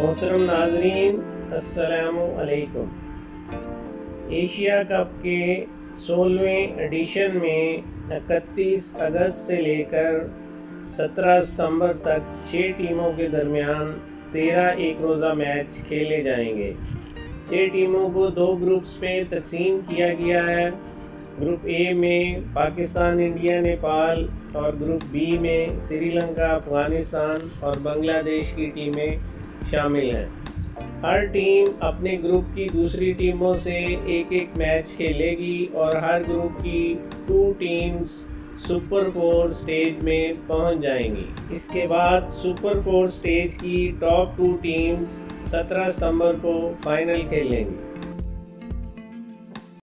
मोहतरम नाजरीन असलकुम एशिया कप के सोलहवें एडिशन में इकतीस अगस्त से लेकर 17 सितंबर तक छः टीमों के दरमियान तेरह एक रोज़ा मैच खेले जाएँगे। छः टीमों को दो ग्रुप्स में तकसीम किया गया है। ग्रुप ए में पाकिस्तान, इंडिया, नेपाल और ग्रुप बी में श्रीलंका, अफ़गानिस्तान और बांग्लादेश की टीमें शामिल हैं। हर टीम अपने ग्रुप की दूसरी टीमों से एक एक मैच खेलेगी और हर ग्रुप की two teams super four stage में पहुँच जाएँगी। इसके बाद सुपर फोर स्टेज की टॉप टू टीम्स 17 सितंबर को फाइनल खेलेंगी।